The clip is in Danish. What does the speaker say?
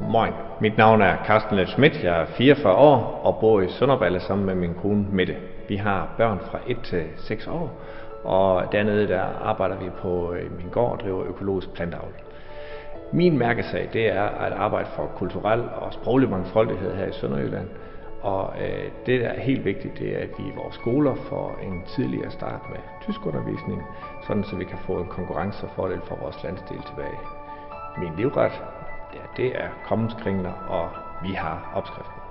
Moin. Mit navn er Carsten Let Schmidt. Jeg er 44 år og bor i Sønderballe sammen med min kone Mette. Vi har børn fra 1 til 6 år, og dernede der arbejder vi på øh, min gård og driver økologisk plantavl. Min mærkesag det er at arbejde for kulturel og sproglig mangfoldighed her i Sønderjylland. Og øh, det, der er helt vigtigt, det er, at vi i vores skoler får en tidligere start med tyskundervisning, sådan så vi kan få en konkurrencefordel for vores landsdel tilbage. Min livret, ja, det er kommenskringler, og vi har opskriften.